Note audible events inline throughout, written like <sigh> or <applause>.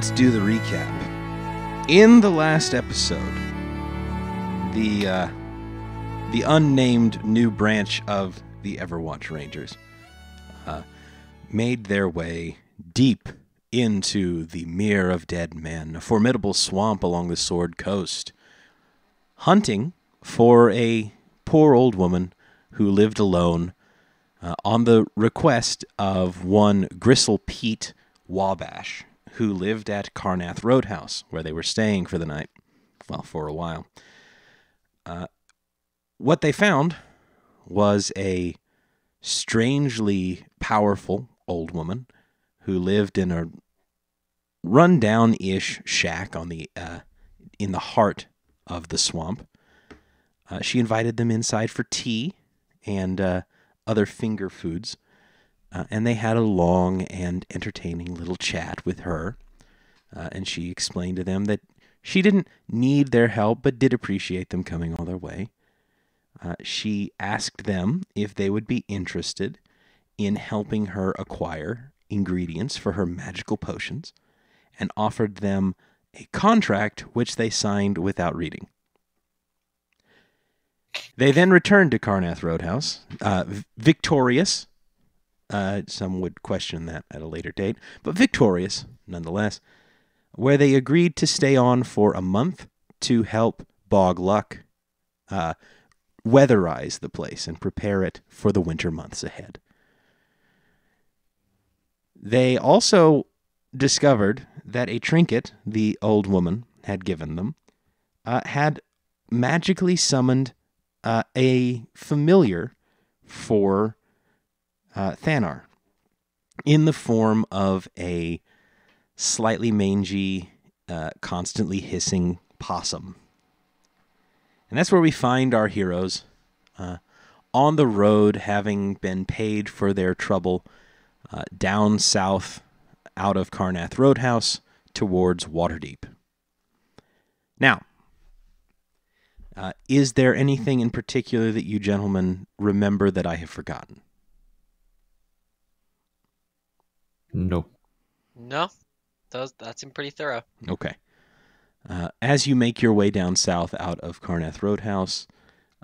let's do the recap. In the last episode, the uh, the unnamed new branch of the Everwatch Rangers uh, made their way deep into the Mere of Dead Men, a formidable swamp along the Sword Coast, hunting for a poor old woman who lived alone uh, on the request of one Gristle Pete Wabash, who lived at Carnath Roadhouse, where they were staying for the night, well, for a while. Uh, what they found was a strangely powerful old woman who lived in a rundown-ish shack on the uh, in the heart of the swamp. Uh, she invited them inside for tea and uh, other finger foods, uh, and they had a long and entertaining little chat with her. Uh, and she explained to them that she didn't need their help, but did appreciate them coming all their way. Uh, she asked them if they would be interested in helping her acquire ingredients for her magical potions and offered them a contract which they signed without reading. They then returned to Carnath Roadhouse, uh, victorious. Uh, some would question that at a later date, but victorious nonetheless, where they agreed to stay on for a month to help Bog Luck uh, weatherize the place and prepare it for the winter months ahead. They also discovered that a trinket the old woman had given them uh, had magically summoned uh, a familiar for uh, Thanar in the form of a slightly mangy, uh, constantly hissing possum. And that's where we find our heroes uh, on the road, having been paid for their trouble uh, down south out of Carnath Roadhouse towards Waterdeep. Now, uh, is there anything in particular that you gentlemen remember that I have forgotten? No. No, those that seemed pretty thorough. Okay. Uh, as you make your way down south out of Carnath Roadhouse,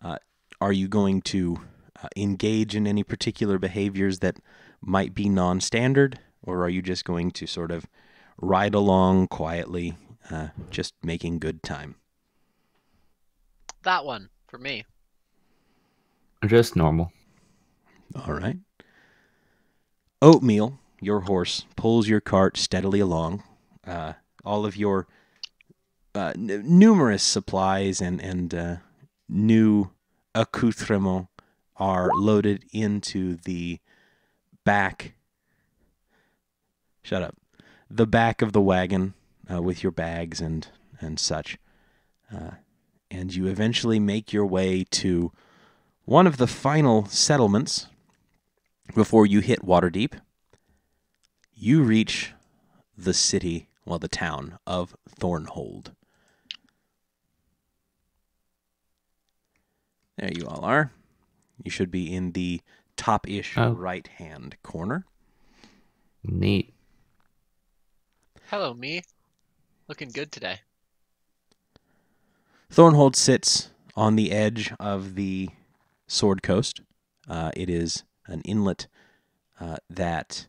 uh, are you going to uh, engage in any particular behaviors that might be non standard, or are you just going to sort of ride along quietly, uh, just making good time? That one for me. Just normal. All right. Oatmeal, your horse, pulls your cart steadily along. Uh, all of your uh, n- numerous supplies and and uh, new accoutrements are loaded into the back. Shut up. The back of the wagon uh, with your bags and and such, uh, and you eventually make your way to one of the final settlements before you hit Waterdeep. You reach the city, well, the town of Thornhold. There you all are. You should be in the top ish Oh. right hand corner. Neat. Hello, me. Looking good today. Thornhold sits on the edge of the Sword Coast. Uh, it is an inlet uh, that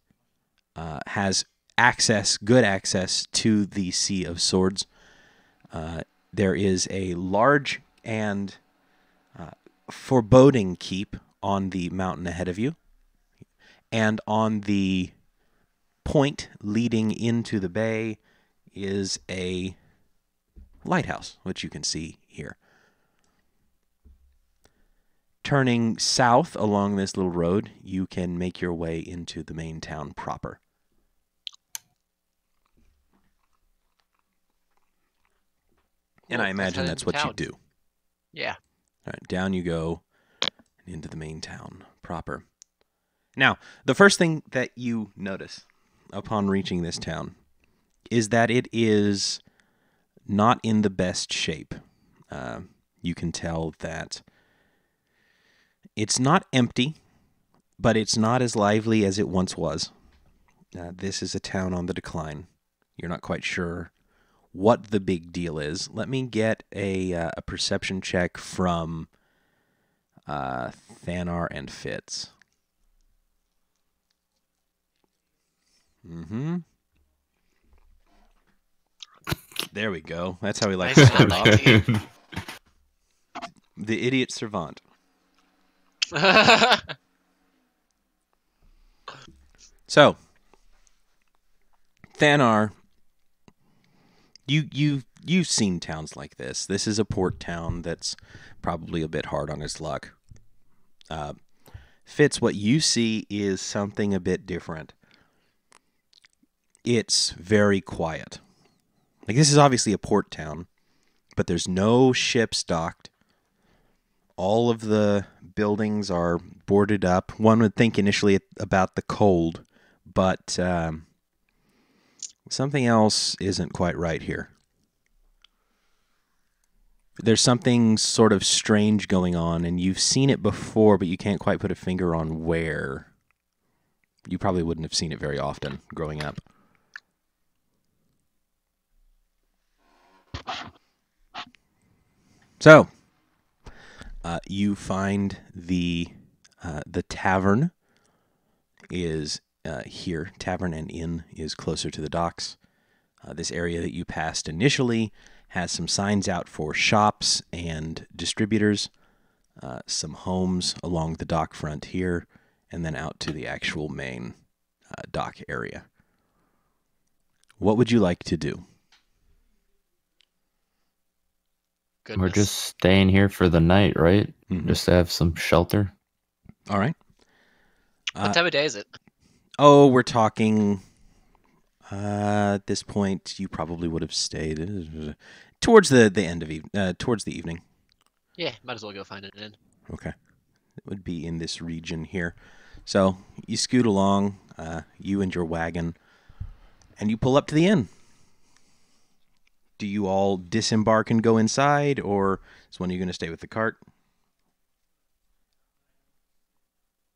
uh, has access, good access to the Sea of Swords. Uh, there is a large and uh, foreboding keep on the mountain ahead of you, and on the point leading into the bay is a lighthouse, which you can see here. Turning south along this little road, you can make your way into the main town proper. And I imagine that's what you do. Yeah. All right, down you go and into the main town proper. Now, the first thing that you notice upon reaching this town is that it is not in the best shape. Uh, you can tell that it's not empty, but it's not as lively as it once was. Uh, this is a town on the decline. You're not quite sure what the big deal is. Let me get a uh, a perception check from uh, Thanar and Fitz. Mm-hmm. There we go. That's how we like Nice to start off. The idiot servant. <laughs> So, Thanar, you you you've seen towns like this. This is a port town that's probably a bit hard on its luck. Uh, Fitz, what you see is something a bit different. It's very quiet. Like this is obviously a port town, but there's no ships docked. All of the buildings are boarded up. One would think initially about the cold, but um, something else isn't quite right here. There's something sort of strange going on, and you've seen it before, but you can't quite put a finger on where. You probably wouldn't have seen it very often growing up. So, uh, you find the uh, the tavern is uh, here. Tavern and inn is closer to the docks. Uh, this area that you passed initially has some signs out for shops and distributors, uh, some homes along the dock front here, and then out to the actual main uh, dock area. What would you like to do? Goodness. We're just staying here for the night, right? Mhm. Just to have some shelter. All right. What Uh, time of day is it? Oh, we're talking. Uh, at this point, you probably would have stayed uh, towards the the end of eve- uh, towards the evening. Yeah, might as well go find an inn. Okay, it would be in this region here. So you scoot along, uh, you and your wagon, and you pull up to the inn. Do you all disembark and go inside, or is one of you going to stay with the cart?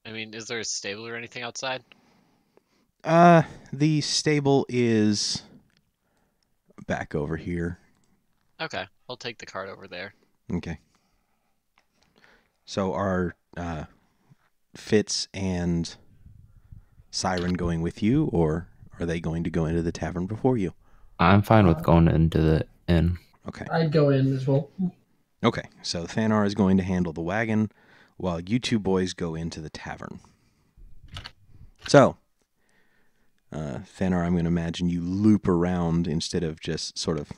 I mean, is there a stable or anything outside? Uh, the stable is back over here. Okay, I'll take the cart over there. Okay. So are uh, Fitz and Cyran going with you, or are they going to go into the tavern before you? I'm fine Uh, with going into the inn. Okay. I'd go in as well. Okay. So Thanar is going to handle the wagon, while you two boys go into the tavern. So, uh, Thanar, I'm going to imagine you loop around instead of just sort of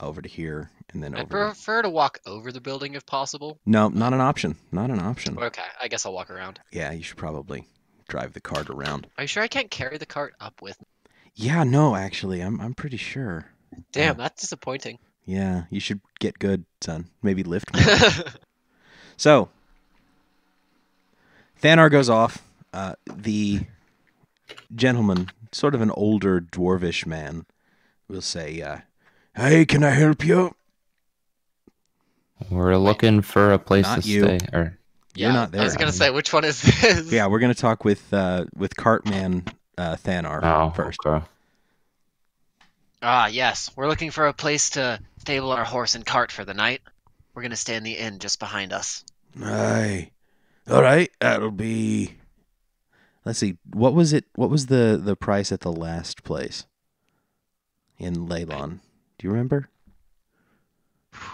over to here and then I over. to- prefer to walk over the building if possible. No, not an option. Not an option. Okay, I guess I'll walk around. Yeah, you should probably drive the cart around. Are you sure I can't carry the cart up with me? Yeah, no, actually, I'm I'm pretty sure. Damn, that's disappointing. Yeah, you should get good, son. Maybe lift more. <laughs> so, Thanar goes off. Uh, the gentleman, sort of an older dwarvish man, will say, uh, "Hey, can I help you?" We're looking for a place Not to you. stay. Or You're not there. I was gonna say, which one is this? Yeah, we're gonna talk with uh, with Cartman uh, Thanar oh, first. okay. Ah, yes. We're looking for a place to stable our horse and cart for the night. We're gonna stay in the inn just behind us. Aye. All right, that'll be. Let's see. What was it? What was the the price at the last place? In Leilon. Do you remember?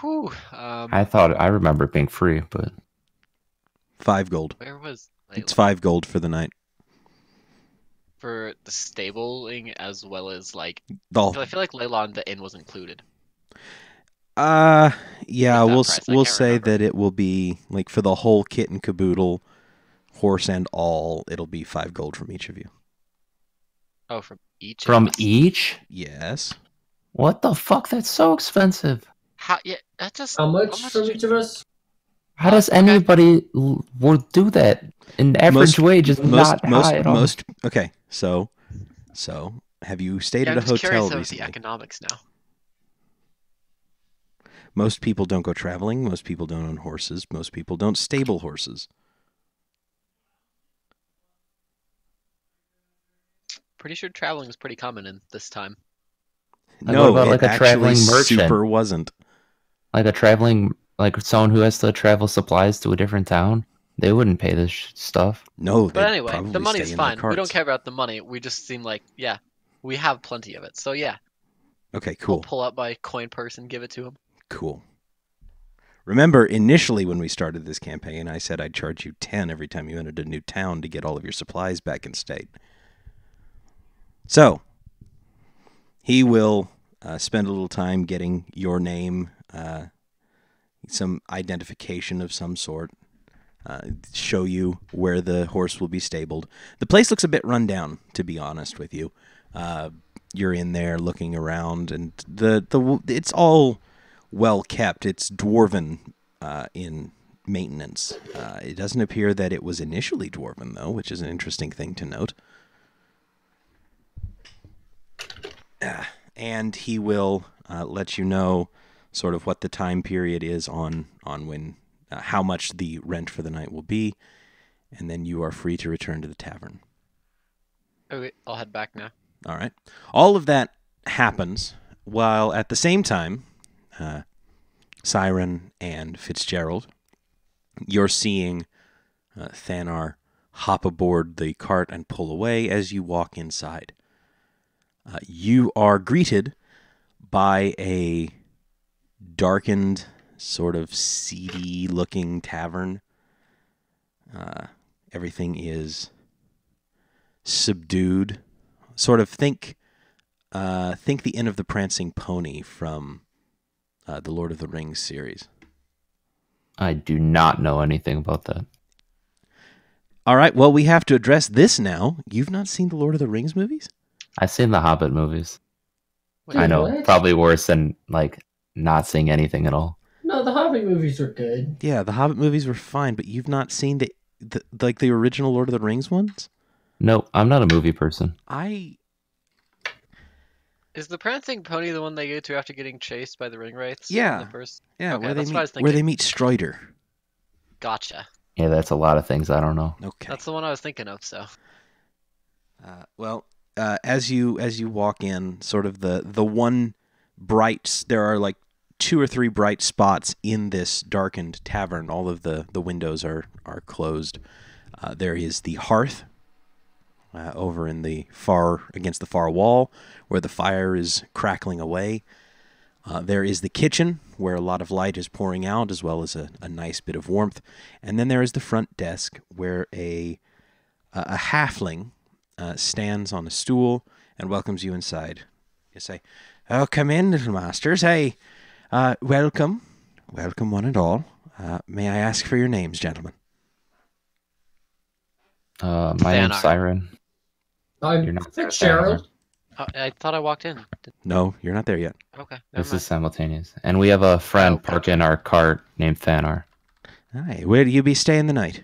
Whew. Um, I thought I remember it being free, but Five gold. where was It's five gold for the night. for the stabling as well as like? The 'cause I feel like Leilon the inn was included. uh yeah, we'll price, we'll say remember. that it will be like for the whole kit and caboodle, horse and all. It'll be five gold from each of you. Oh, from each. from us? each? Yes. What the fuck? That's so expensive. How? Yeah, that just. How much much from did each of us? How does Okay. anybody l- will do that? An average Most- wage is most not most high at all. most. Okay, so so have you stayed Yeah, at I'm a just hotel curious of the economics now. Most people don't go traveling. Most people don't own horses. Most people don't stable horses. Pretty sure traveling was pretty common in this time. Like, no, what about it like a traveling merchant? super wasn't. Like a traveling, like someone who has to travel supplies to a different town. They wouldn't pay this sh- stuff. No, But anyway, the money's stay in their fine. We don't care about the money. We just seem like, yeah, we have plenty of it. So yeah, Okay, cool. we'll cool, pull up my coin purse and give it to him. cool. Remember, initially when we started this campaign, I said I'd charge you ten every time you entered a new town to get all of your supplies back in state. So he will uh, spend a little time getting your name, uh, some identification of some sort, uh, show you where the horse will be stabled. The place looks a bit run down, to be honest with you. Uh, you're in there looking around, and the the it's all well kept. It's dwarven uh, in maintenance. Uh, it doesn't appear that it was initially dwarven, though, which is an interesting thing to note. Ah, and he will uh, let you know sort of what the time period is on on when uh, how much the rent for the night will be, and then you are free to return to the tavern. Okay, I'll head back now. All right. All of that happens while at the same time, uh, Cyran and Fitzgeralt, you're seeing uh, Thanar hop aboard the cart and pull away as you walk inside. Uh, you are greeted by a darkened, sort of seedy looking tavern. Uh, everything is subdued sort of think uh, think the Inn of the Prancing Pony from uh, the Lord of the Rings series. I do not know anything about that. All right, well we have to address this now. You've not seen the Lord of the Rings movies? I've seen the Hobbit movies. Wait, I know, what? probably worse than like not seeing anything at all. No, the Hobbit movies are good. Yeah, the Hobbit movies were fine, but you've not seen the, the like the original Lord of the Rings ones? No, I'm not a movie person. I Is the prancing pony the one they go to after getting chased by the ring wraiths? Yeah. The first? yeah, Okay, where they that's what I was meet where they meet Strider. Gotcha. Yeah, that's a lot of things I don't know. Okay. That's the one I was thinking of. So Uh, well, uh, as you as you walk in, sort of the the one bright there are like two or three bright spots in this darkened tavern. All of the the windows are are closed. Uh, there is the hearth uh, over in the far against the far wall where the fire is crackling away. Uh, there is the kitchen where a lot of light is pouring out, as well as a, a nice bit of warmth. And then there is the front desk where a a a halfling uh, stands on a stool and welcomes you inside. You say, "Oh, come in, little masters. Hey, uh, welcome, welcome, one and all. Uh, may I ask for your names, gentlemen?" Uh, my name's Cyran. I'm You're not Fitzgeralt. Oh, I thought I walked in. Did- No, you're not there yet. Okay. This mind. is simultaneous, and we have a friend Oh, parked in our cart named Thanar. Hi, where do you be staying the night?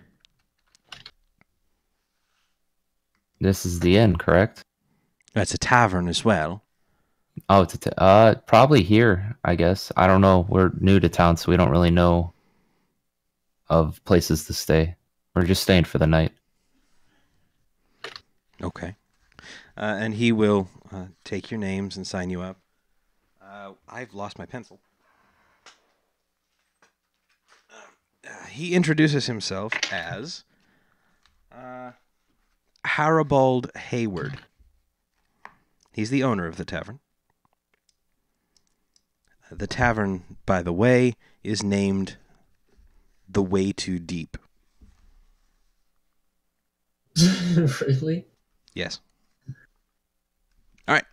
This is the inn, correct? That's a tavern as well. Oh, it's a t- uh probably here. I guess I don't know. We're new to town, so we don't really know of places to stay. We're just staying for the night. Okay. Uh, and he will uh, take your names and sign you up. Uh, I've lost my pencil. Uh, he introduces himself as uh, Haribald Hayward. He's the owner of the tavern. The tavern, by the way, is named The Way Too Deep. <laughs> really? Yes. All right.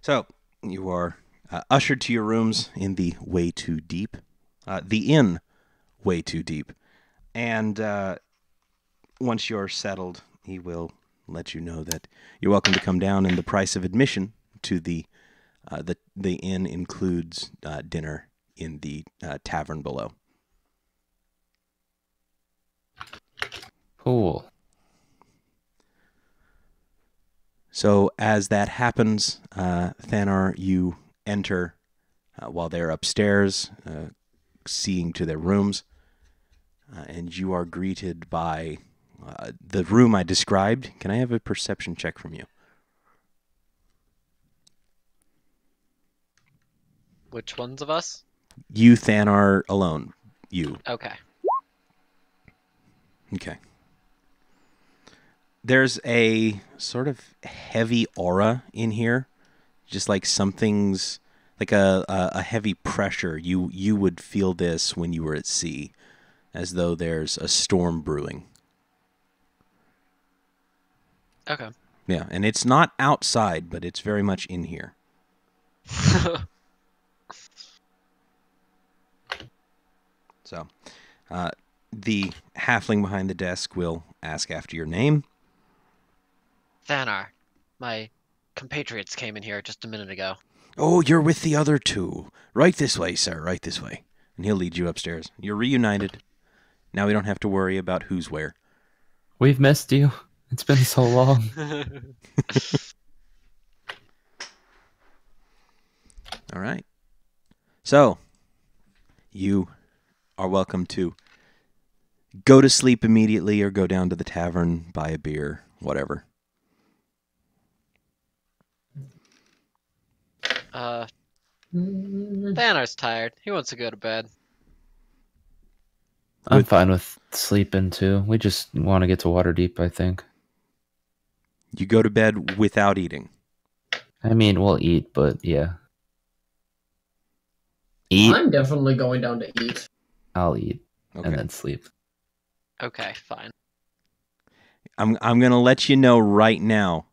So you are uh, ushered to your rooms in the way too deep, uh, the inn way too deep, and uh, once you're settled, he will let you know that you're welcome to come down, and the price of admission to the uh, the the inn includes uh, dinner in the uh, tavern below. Cool. So as that happens, uh, Thanar, you enter uh, while they're upstairs, uh, seeing to their rooms, uh, and you are greeted by uh, the room I described. Can I have a perception check from you? Which ones of us? You, Thanar, alone. You. Okay. Okay. There's a sort of heavy aura in here, just like something's like a, a, a heavy pressure. You you would feel this when you were at sea, as though there's a storm brewing. Okay. Yeah, and it's not outside, but it's very much in here. <laughs> So, uh, the halfling behind the desk will ask after your name. Thanar, my compatriots came in here just a minute ago. Oh, you're with the other two. Right this way, sir. Right this way. And he'll lead you upstairs. You're reunited. Now we don't have to worry about who's where. We've missed you. It's been so long. <laughs> All right. So, you are welcome to go to sleep immediately or go down to the tavern, buy a beer, whatever. Uh, Thanar's tired. He wants to go to bed. I'm fine with sleeping too. We just want to get to Waterdeep, I think. You go to bed without eating. I mean, we'll eat, but yeah. Eat. I'm definitely going down to eat. I'll eat Okay. and then sleep. Okay, fine. I'm I'm going to let you know right now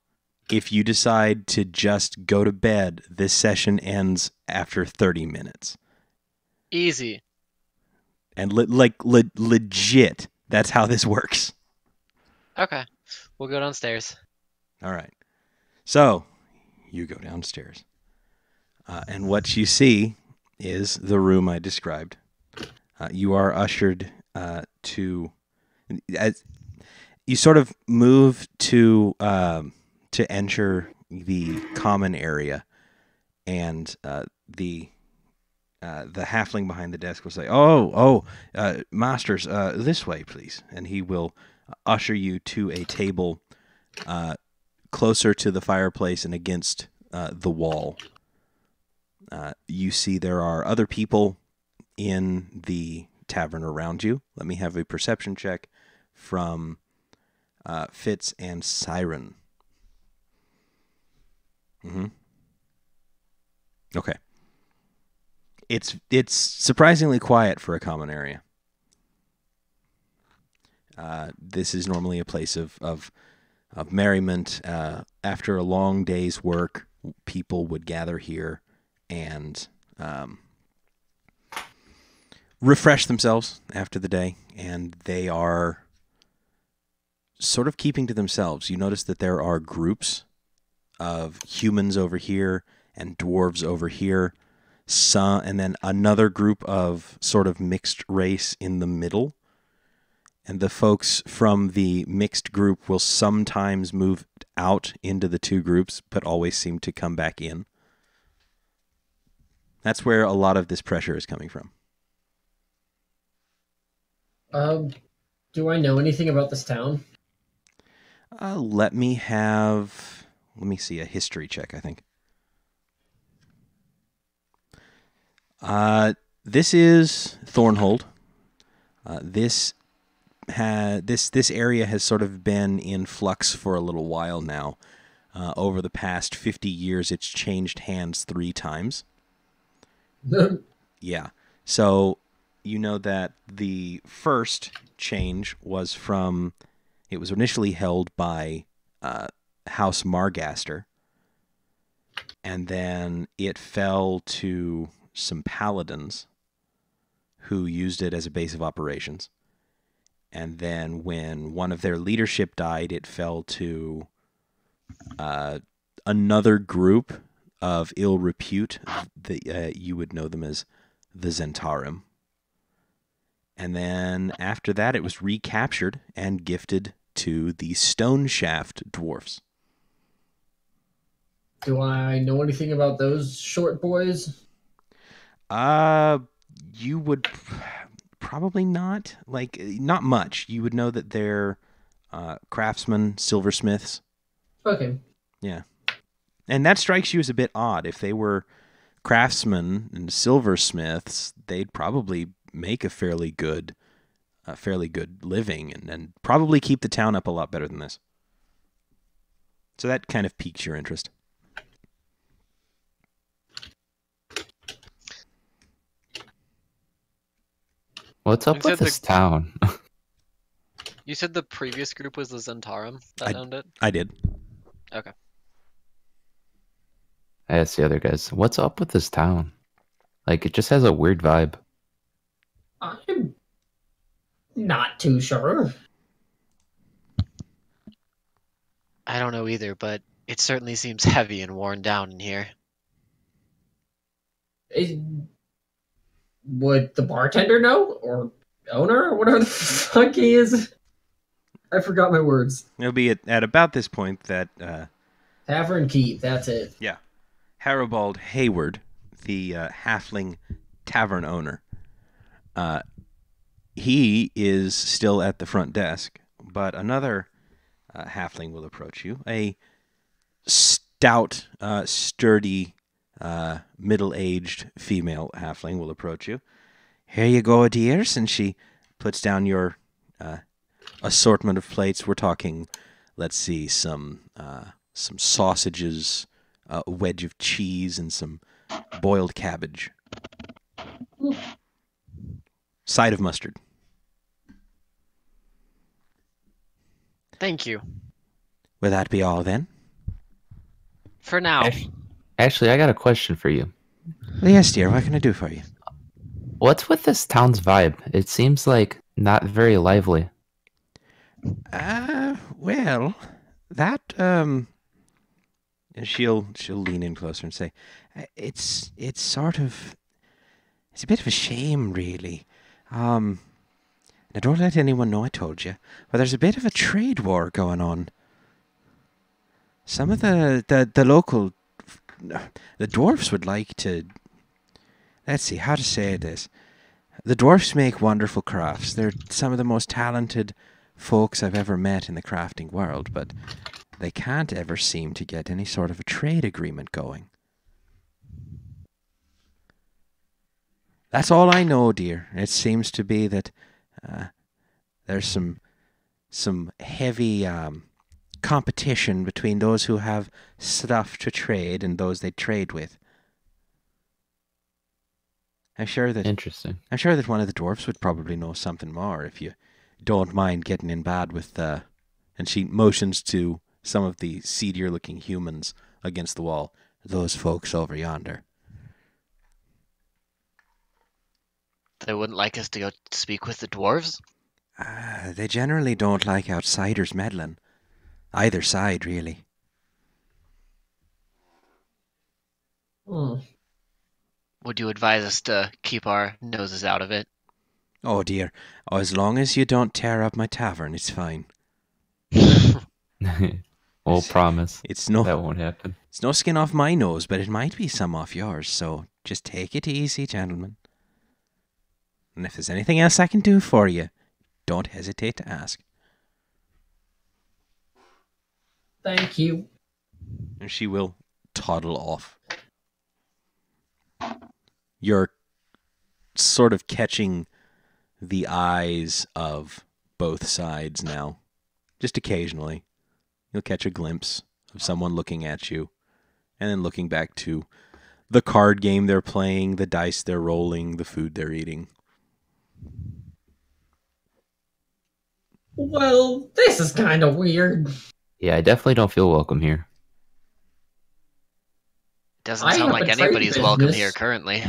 if you decide to just go to bed, this session ends after 30 minutes. Easy. And le- like le- legit, that's how this works. Okay. We'll go downstairs. All right. So, you go downstairs. Uh, and what you see is the room I described. Uh, you are ushered uh, to. As, you sort of move to um, to enter the common area, and uh, the uh, the halfling behind the desk will say, "Oh, oh, uh, masters, uh, this way, please," and he will usher you to a table uh, closer to the fireplace and against uh, the wall. Uh, you see there are other people in the tavern around you. Let me have a perception check from uh, Fitz and Cyran. hmm Okay. It's it's surprisingly quiet for a common area. Uh, this is normally a place of of of merriment. Uh, after a long day's work, people would gather here and um, refresh themselves after the day, and they are sort of keeping to themselves. You notice that there are groups of humans over here and dwarves over here, some, and then another group of sort of mixed race in the middle and the folks from the mixed group will sometimes move out into the two groups, but always seem to come back in. That's where a lot of this pressure is coming from. Um, do I know anything about this town? Uh, let me have, let me see, a history check, I think. Uh, this is Thornhold. Uh, this ha- this this area has sort of been in flux for a little while now. Uh, over the past 50 years, it's changed hands three times. <laughs> Yeah. So you know that the first change was from, it was initially held by uh, House Margaster, and then it fell to some paladins who used it as a base of operations. And then when one of their leadership died, it fell to uh, another group of ill repute. The, uh, you would know them as the Zhentarim. And then after that, it was recaptured and gifted to the Stone Shaft dwarfs. Do I know anything about those short boys? Uh, you would probably not. Like, not much. You would know that they're uh, craftsmen, silversmiths. Okay. Yeah. And that strikes you as a bit odd. If they were craftsmen and silversmiths, they'd probably make a fairly good, a fairly good living, and, and probably keep the town up a lot better than this. So that kind of piques your interest. What's up You said with the- this town? <laughs> You said the previous group was the Zhentarim that I- owned it? I did. Okay. I asked the other guys, what's up with this town? Like, it just has a weird vibe. I'm not too sure. I don't know either, but it certainly seems heavy and worn down in here. Is- would the bartender know? Or owner? Or whatever the fuck he is? I forgot my words. It'll be at, at about this point that uh, Tavern Keep, that's it. Yeah, Haribald Hayward, the uh, halfling tavern owner, uh, he is still at the front desk, but another uh, halfling will approach you. A stout, uh, sturdy, uh, middle-aged female halfling will approach you. Here you go, dears, and she puts down your uh, assortment of plates. We're talking, let's see, some uh, some sausages, uh, a wedge of cheese, and some boiled cabbage. Side of mustard. Thank you. Will that be all then? For now. Ash- Actually, I got a question for you. Yes, dear. What can I do for you? What's with this town's vibe? It seems like not very lively. Uh, well, that um, and she'll she'll lean in closer and say, "Uh, "It's it's sort of it's a bit of a shame, really. Um, now don't let anyone know I told you, but there's a bit of a trade war going on. Some of the the the local the dwarfs would like to. Let's see how to say this. The dwarfs make wonderful crafts. They're some of the most talented folks I've ever met in the crafting world, but they can't ever seem to get any sort of a trade agreement going. That's all I know, dear. It seems to be that uh, there's some some heavy um, competition between those who have stuff to trade and those they trade with. I'm sure that Interesting. I'm sure that one of the dwarfs would probably know something more if you don't mind getting in bad with uh and she motions to some of the seedier looking humans against the wall. Those folks over yonder. They wouldn't like us to go speak with the dwarves? Uh, they generally don't like outsiders meddling. Either side, really. Hmm. Would you advise us to keep our noses out of it? Oh dear. Oh, as long as you don't tear up my tavern, it's fine. <laughs> we'll promise It's no that won't happen. it's no skin off my nose, but it might be some off yours, so just take it easy, gentlemen. And if there's anything else I can do for you, don't hesitate to ask. Thank you. and she will toddle off. You're sort of catching the eyes of both sides now. Just occasionally. You'll catch a glimpse of someone looking at you and then looking back to the card game they're playing, the dice they're rolling, the food they're eating. Well, this is kind of weird. Yeah, I definitely don't feel welcome here. Doesn't I sound like anybody's welcome here currently.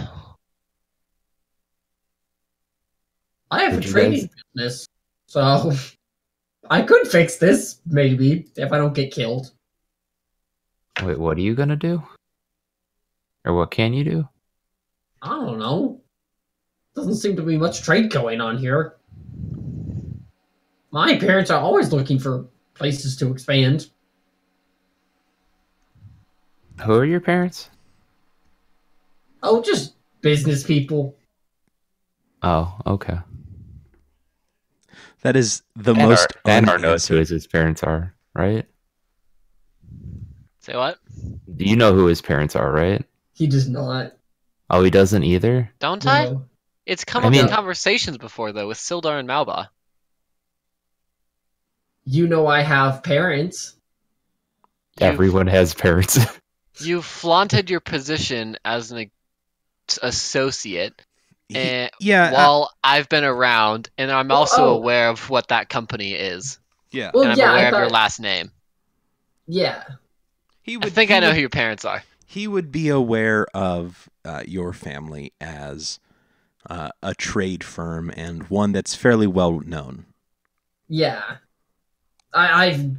I have Would a you trading guys- business, so <laughs> I could fix this, maybe, if I don't get killed. Wait, what are you gonna do? Or what can you do? I don't know. Doesn't seem to be much trade going on here. My parents are always looking for places to expand. Who are your parents? Oh, just business people. Oh, okay. That is the Danar- most Danar knows who his parents are, right? Say what? Do You know who his parents are, right? He does not. Oh, he doesn't either. Don't I? No. It's come I up in conversations before though with Sildar and Mao Ba. You know I have parents. You've- Everyone has parents. <laughs> You flaunted your position as an associate, and yeah, uh, while I've been around, and I'm Well, also oh. aware of what that company is, yeah. Well, and I'm yeah, aware I of your last name. Yeah. He I think he I know would- who your parents are. he would be aware of uh, your family as uh, a trade firm and one that's fairly well known. Yeah. I I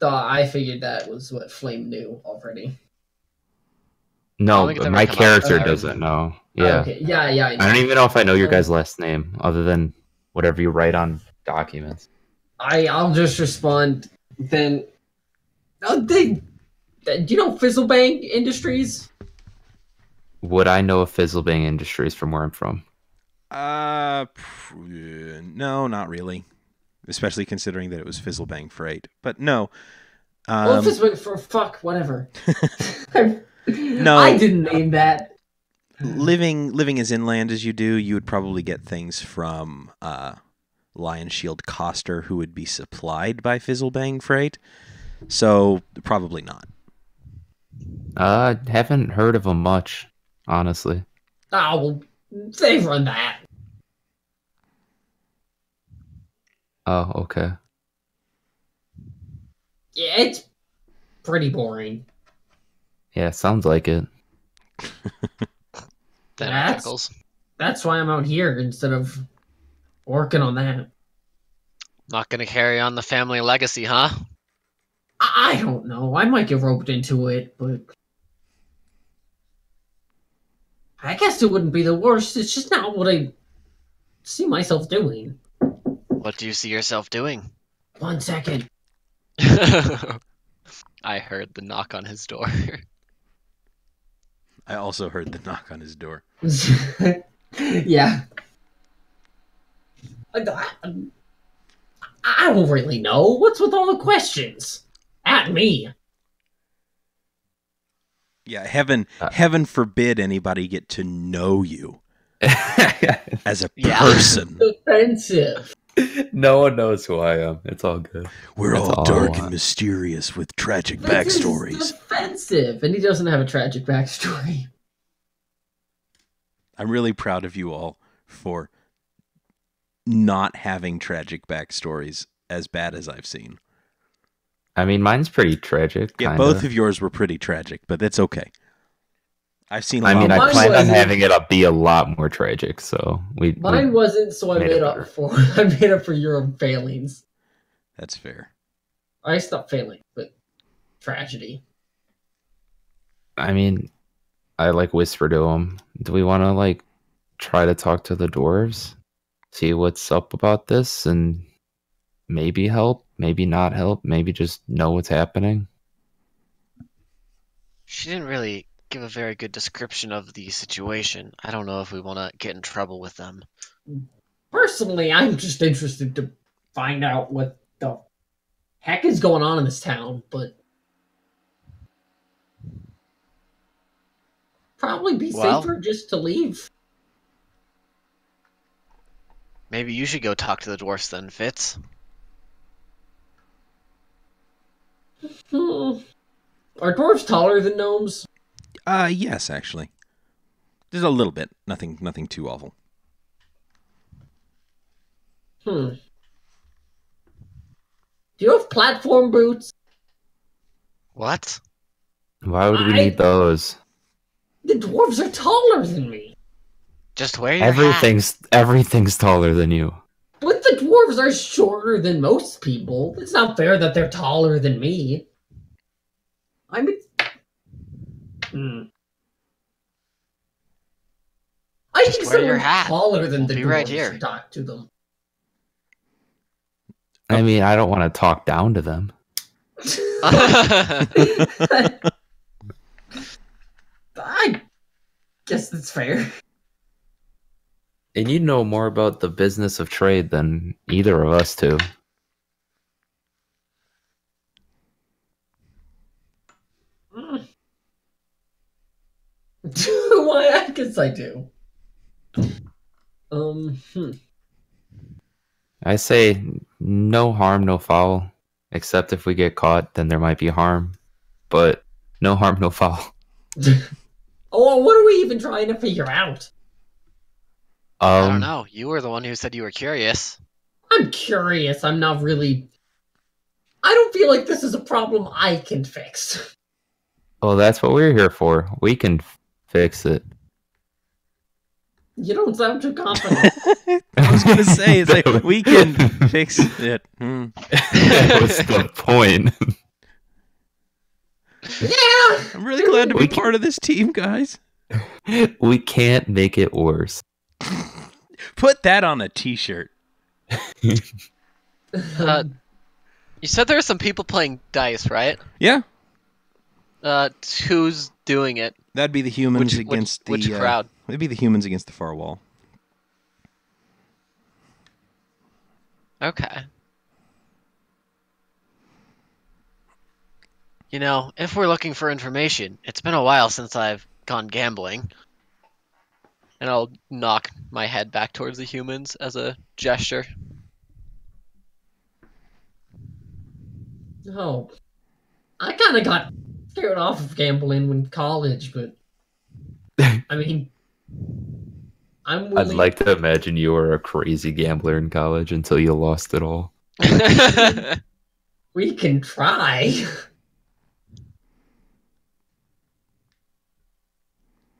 thought I figured that was what Flame knew already. no, don't think it's but my character Okay. doesn't know. Yeah. Okay. Yeah, yeah. I don't even know if I know your guys' last name, other than whatever you write on documents. I I'll just respond then. Oh, they. Do you know Fizzlebang Industries? Would I know of Fizzlebang Industries from where I'm from? Uh, no, not really. Especially considering that it was Fizzlebang Freight. But no. well, Um, Fizzlebang for fuck whatever. <laughs> No. I didn't name that. living living as inland as you do, you would probably get things from uh, Lionshield Coster, who would be supplied by Fizzlebang Freight. So probably not. Uh, haven't heard of them much, honestly. Oh, well, they run that. Oh, okay. Yeah, it's pretty boring. Yeah, sounds like it. <laughs> Then That's- Pickles. That's why I'm out here instead of working on that. Not gonna carry on the family legacy, huh? I, I don't know. I might get roped into it, but I guess it wouldn't be the worst. It's just not what I see myself doing. What do you see yourself doing? One second. <laughs> I heard the knock on his door. <laughs> I also heard the knock on his door. <laughs> yeah. I, I, I don't really know. What's with all the questions? At me. Yeah, heaven Uh, heaven forbid anybody get to know you as a person. Defensive. No one knows who I am. It's all good. We're all all dark and mysterious with tragic This backstories. Offensive, and he doesn't have a tragic backstory. I'm really proud of you all for not having tragic backstories as bad as I've seen. I mean, mine's pretty tragic. Yeah, kinda. both of yours were pretty tragic, but that's okay. I've seen a I lot mean, I Mine planned on having it up be a lot more tragic, so we. we- Mine wasn't, so I Made made up for <laughs> I made up for your failings. That's fair. I stopped failing, but tragedy. I mean, I like whisper to him. Do we want to like try to talk to the dwarves, see what's up about this, and maybe help, maybe not help, maybe just know what's happening? she didn't really give a very good description of the situation. I don't know if we want to get in trouble with them. Personally, I'm just interested to find out what the heck is going on in this town, but probably be Well- safer just to leave. Maybe you should go talk to the dwarfs then, Fitz. Hmm. Are dwarves taller than gnomes? Uh yes, actually. Just a little bit. Nothing nothing too awful. Hmm. Do you have platform boots? What? Why would we I- need those? The dwarves are taller than me. Just wear your hat. Everything's everything's taller than you. But the dwarves are shorter than most people. It's not fair that they're taller than me. I mean, hmm. I Just think wear your someone hat. taller than the be dwarves right here. should talk to them. I mean, I don't want to talk down to them. <laughs> I guess that's fair. And you know more about the business of trade than either of us do. Hmm. I, I guess I do. Um, hmm. I say no harm, no foul. Except if we get caught, then there might be harm. But no harm, no foul. <laughs> oh, what are we even trying to figure out? Um, I don't know. You were the one who said you were curious. I'm curious. I'm not really. I don't feel like this is a problem I can fix. <laughs> Well, that's what we're here for. We can f- fix it. You don't sound too confident. <laughs> I was gonna say it's like <laughs> we can fix it. Hmm. that was the point. <laughs> yeah. I'm really glad to be We can- part of this team, guys. we can't make it worse. Put that on a T-shirt. Uh, you said there were some people playing dice, right? Yeah, Uh, who's doing it? that'd be the humans Which, which, against the which uh, crowd? it'd be the humans against the far wall. Okay. You know, if we're looking for information, it's been a while since I've gone gambling. And I'll knock my head back towards the humans as a gesture. Oh, I kind of got scared off of gambling in college, but <laughs> I mean, I'm I'd like to imagine you were a crazy gambler in college until you lost it all. <laughs> We can try.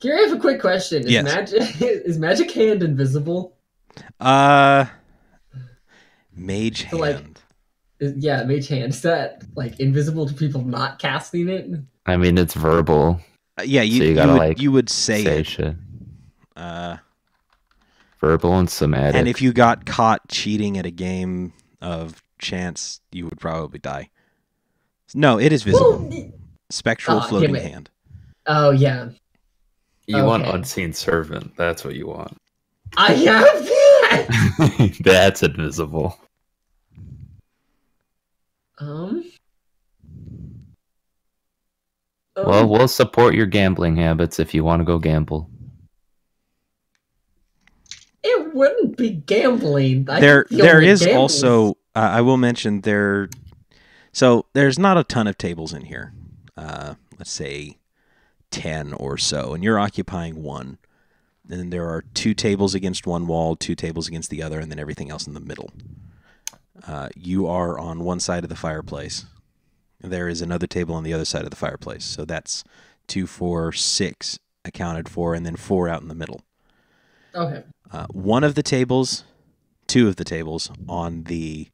Here, I have a quick question. Is Yes. magic <laughs> is magic hand invisible? Uh, mage So, like- hand. Is, yeah, mage hand. Is that like invisible to people not casting it? I mean, it's verbal. Uh, yeah, you, so you you, gotta, would, like, you would say, Say it. shit. Uh, Verbal and somatic. and if you got caught cheating at a game of chance, you would probably die. No, it is visible. Well, Spectral Ah, floating hand. oh yeah, you want unseen servant. That's what you want. I have that. <laughs> That's invisible. Um. Well, um, we'll support your gambling habits if you want to go gamble. it wouldn't be gambling. I there think the there only is gamble also uh, I will mention there so there's not a ton of tables in here. Uh, let's say 10 or so and you're occupying one. And then there are two tables against one wall, two tables against the other and then everything else in the middle. Uh, you are on one side of the fireplace. There is another table on the other side of the fireplace. So that's two, four, six accounted for, and then four out in the middle. Okay. Uh, one of the tables, two of the tables on the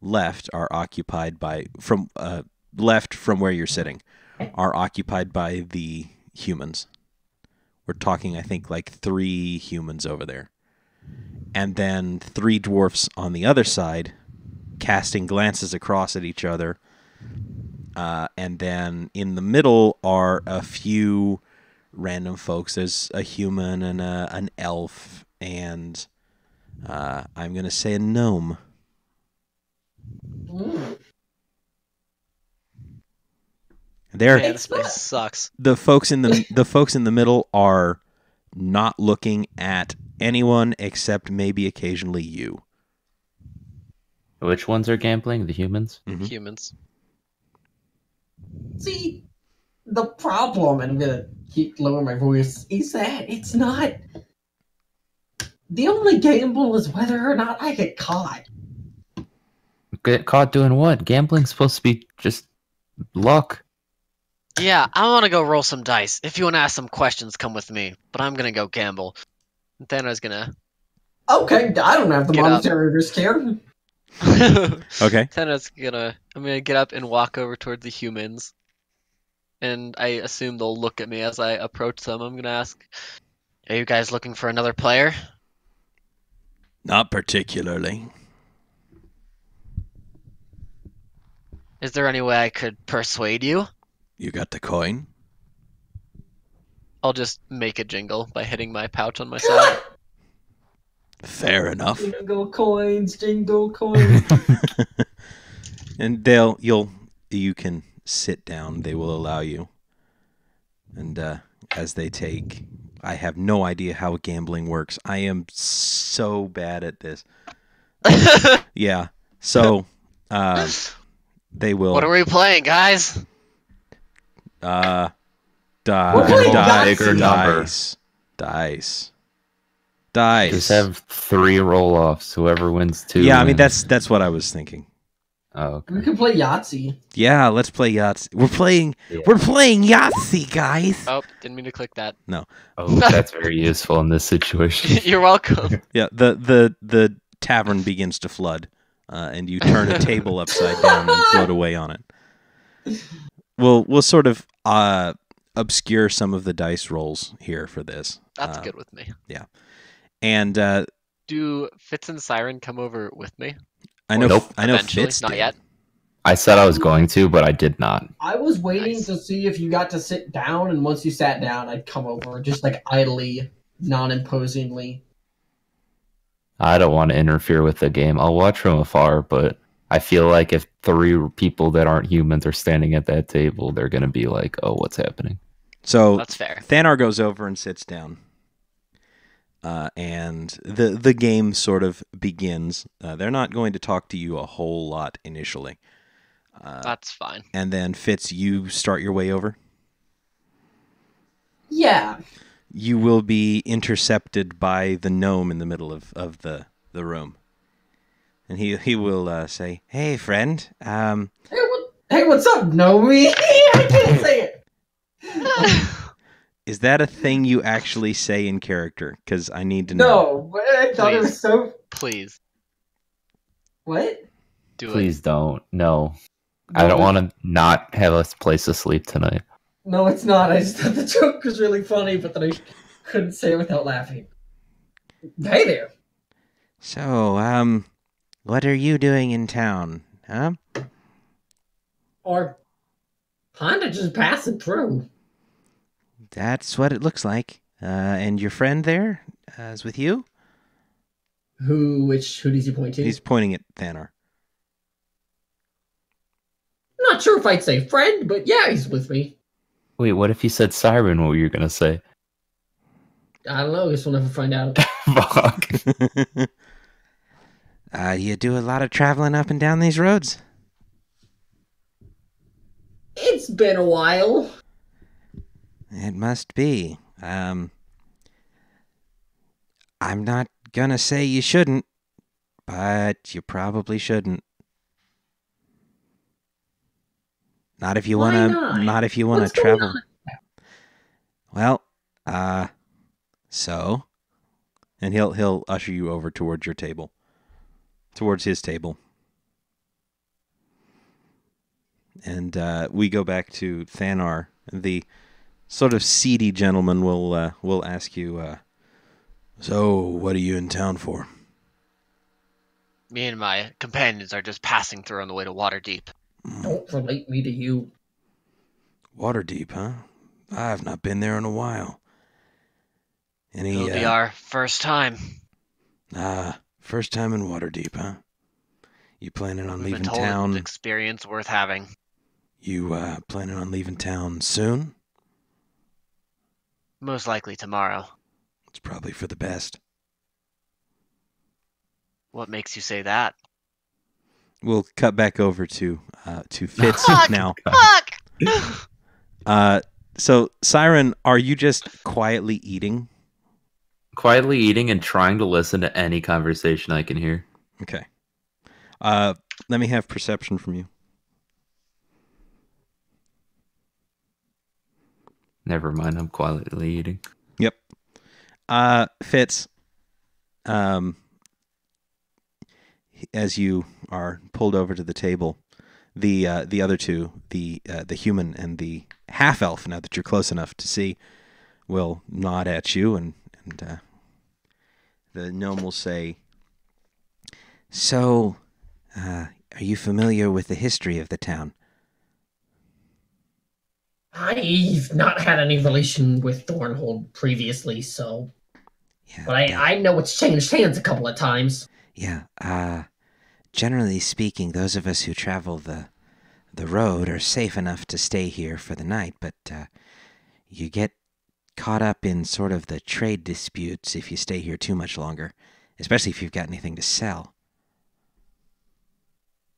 left are occupied by from uh, left from where you're sitting are occupied by the humans. We're talking, I think, like three humans over there, and then three dwarfs on the other side, casting glances across at each other. Uh, and then in the middle are a few random folks. There's a human and a, an elf, and uh, I'm gonna say a gnome. Ooh. There, Man, this place sucks. the folks in the the folks in the middle are not looking at anyone except maybe occasionally you. Which ones are gambling? The humans? Mhm. Humans. See, the problem, and I'm gonna keep lowering my voice, is that it's not. The only gamble is whether or not I get caught. Get caught doing what? Gambling's supposed to be just luck. Yeah, I want to go roll some dice. If you want to ask some questions, come with me. But I'm gonna go gamble. Thanar's gonna. Okay, I don't have the Get up. monetary risk here. Okay. <laughs> Thanar's gonna. I'm gonna get up and walk over toward the humans. And I assume they'll look at me as I approach them. I'm gonna ask, "Are you guys looking for another player?" Not particularly. Is there any way I could persuade you? You got the coin? I'll just make a jingle by hitting my pouch on my side. <laughs> Fair enough. Jingle coins, jingle coins. <laughs> <laughs> and Dale, you'll you can sit down. They will allow you. And uh, as they take. I have no idea how gambling works. I am so bad at this. <laughs> Yeah. So uh, they will. what are we playing, guys? Uh, die, We're die, bigger dice, dice, dice. Just have three roll offs. Whoever wins two. yeah, I mean wins. that's that's what I was thinking. Oh, We can play Yahtzee. Yeah, let's play Yahtzee. We're playing. Yeah. We're playing Yahtzee, guys. Oh, didn't mean to click that. No. Oh, that's very useful in this situation. <laughs> You're welcome. <laughs> Yeah, the the the tavern begins to flood, uh, and you turn a table upside down and float away on it. We'll we'll sort of uh, obscure some of the dice rolls here for this, That's Uh, good with me. And uh, Do Fitz and Cyran come over with me? I know Nope. I know Fitz not did. yet. I said I was going to, but I did not. I was waiting Nice. to see if you got to sit down, and once you sat down, I'd come over, just like idly, non-imposingly. I don't want to interfere with the game. I'll watch from afar, but I feel like if three people that aren't humans are standing at that table, they're gonna be like, "Oh, what's happening?" So That's fair. Thanar goes over and sits down. Uh, and the the game sort of begins. Uh, they're not going to talk to you a whole lot initially, uh, That's fine. and then Fitz, you start your way over. Yeah, You will be intercepted by the gnome in the middle of, of the, the room, and he he will uh, say, "Hey, friend, um, Hey, what, hey, what's up, Nomi? <laughs> I can't say it. <laughs> <laughs> is that a thing you actually say in character? Because I need to know." No, I thought it was so. Please What? do it. Please don't. No, I don't want to not have a place to sleep tonight. No, it's not. I just thought the joke was really funny, but then I couldn't say it without laughing. Hey there. So, um, what are you doing in town, huh? Or kinda just passing through. That's what it looks like. Uh, and your friend there uh, is with you? Who? Which? Who does he point to? He's pointing at Thanar. not sure if I'd say friend, but yeah, he's with me. Wait, what if he said Cyran? What were you gonna say? I don't know. Guess we'll never find out. <laughs> Fuck. <laughs> uh, you do a lot of traveling up and down these roads? it's been a while. It must be. Um, I'm not gonna say you shouldn't, but you probably shouldn't. Not if you Why wanna. not? if you wanna What's travel. Well, uh, so, and he'll he'll usher you over towards your table, towards his table, and uh, we go back to Thanar. The sort of seedy gentleman will uh, will ask you. Uh, so, what are you in town for? Me and my companions are just passing through on the way to Waterdeep. Don't relate me to you. Waterdeep, huh? I've not been there in a while. Any It'll be uh, our first time. ah first time in Waterdeep, huh? You planning on We've leaving been told town? an experience worth having. You uh, planning on leaving town soon? Most likely tomorrow. It's probably for the best. What makes you say that? We'll cut back over to uh, to <laughs> Fitz Fuck! now. Fuck! <laughs> Uh, so Cyran, are you just quietly eating? Quietly eating and trying to listen to any conversation I can hear. Okay. Uh, let me have perception from you. Never mind, I'm quietly eating. Yep. Uh, Fitz, um, as you are pulled over to the table, the uh, the other two, the uh, the human and the half elf, now that you're close enough to see, will nod at you, and and uh, the gnome will say, "So, uh, are you familiar with the history of the town?" I've not had any relation with Thornhold previously, so. Yeah, But that- I, I know it's changed hands a couple of times. Yeah, uh generally speaking, those of us who travel the the road are safe enough to stay here for the night, but uh you get caught up in sort of the trade disputes if you stay here too much longer, especially if you've got anything to sell.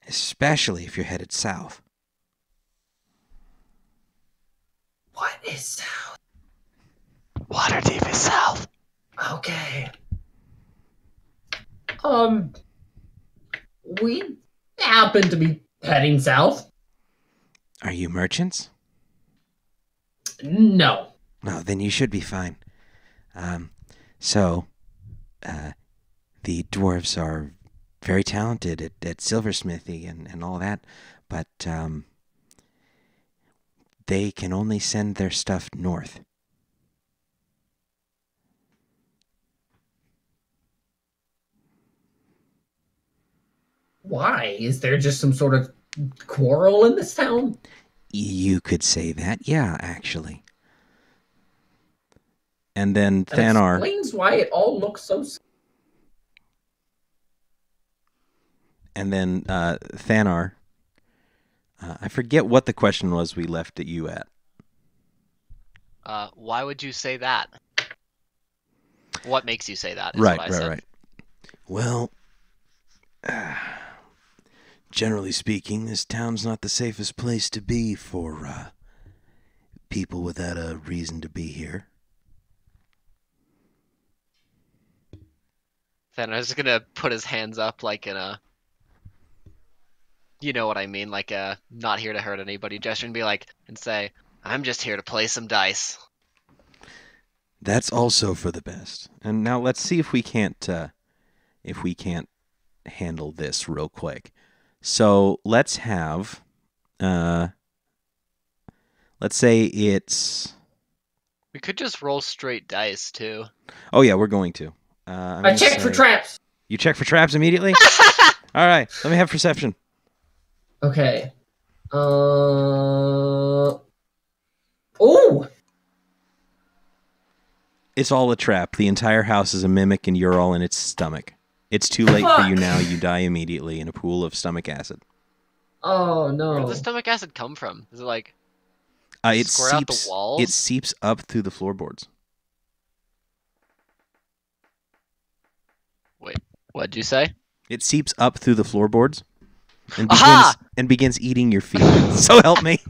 Especially if you're headed south. What is south? Waterdeep is south. Okay. Um, we happen to be heading south. Are you merchants? No. No, then you should be fine. Um, so, uh, the dwarves are very talented at, at silversmithy and, and all that, but um, they can only send their stuff north. Why? Is there just some sort of quarrel in this town? You could say that, yeah, actually. And then That Thanar. explains why it all looks so. and then uh, Thanar. Uh, I forget what the question was we left at you at. Uh, why would you say that? What makes you say that? right, right, said. right. Well, <sighs> generally speaking, this town's not the safest place to be for uh, people without a reason to be here. Then I was gonna put his hands up like in a, you know what I mean, like a not here to hurt anybody gesture, and be like, and say, I'm just here to play some dice. That's also for the best. And now let's see if we can't uh, if we can't handle this real quick. So let's have uh, let's say it's We could just roll straight dice too. oh yeah we're going to. Uh, I check I for traps. You check for traps immediately. <laughs> All right, let me have perception. Okay. Uh. Oh, It's all a trap. The entire house is a mimic, and you're all in its stomach. It's too late for you now. You die immediately in a pool of stomach acid. oh no! Where does the stomach acid come from? Is it like Uh, it Squirt out the seeps. walls? It seeps up through the floorboards. Wait, what'd you say? It seeps up through the floorboards and begins Aha! and begins eating your feet. so <laughs> help me.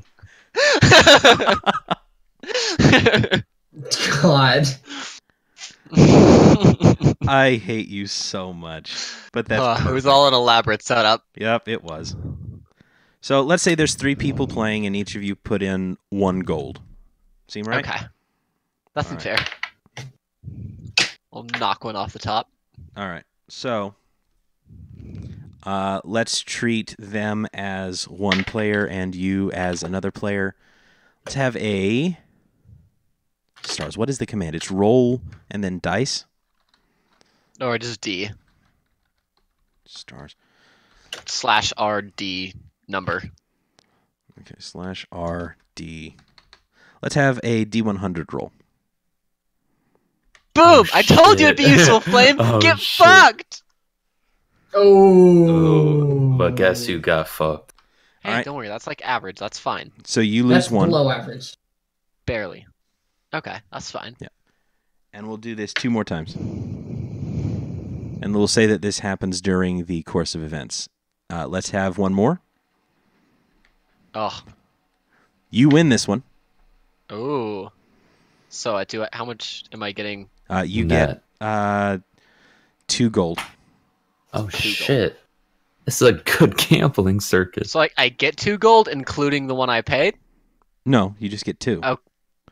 God. I hate you so much. But that's Uh, it was all an elaborate setup. Yep, it was. So let's say there's three people playing, and each of you put in one gold. Seem right? Okay. Nothing All right. unfair. I'll knock one off the top. All right. So uh, let's treat them as one player and you as another player. Let's have a stars. What is the command? It's roll and then dice. Or just D. Stars. Slash RD number. Okay. Slash R D. Let's have a D one hundred roll. Boom! Oh, I told you it'd be useful, Flame! <laughs> Oh, Get shit. fucked! Oh. Oh, but guess who got fucked? Hey, Alright. don't worry, that's like average. That's fine. So you lose That's one, below average. Barely. Okay, that's fine. Yeah. and we'll do this two more times. And we'll say that this happens during the course of events. Uh, let's have one more. Oh. You win this one. Ooh. So I do. It. How much am I getting? Uh, you Net. get uh, two gold. Oh Two gold. shit! This is a good <laughs> gambling circuit. So like I get two gold, including the one I paid. No, you just get two. Oh,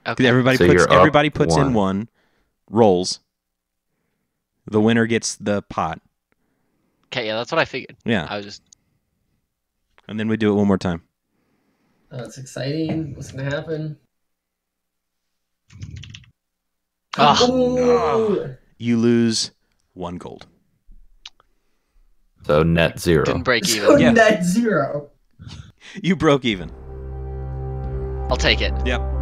Okay. Everybody So puts everybody puts in one. one, rolls. The winner gets the pot. Okay, yeah, that's what I figured. Yeah, I was just. and then we do it one more time. Oh, that's exciting. What's gonna happen? Oh, Ooh. You lose one gold. So net zero. didn't break So even. <laughs> Yeah. net zero. You broke even. I'll take it. Yep.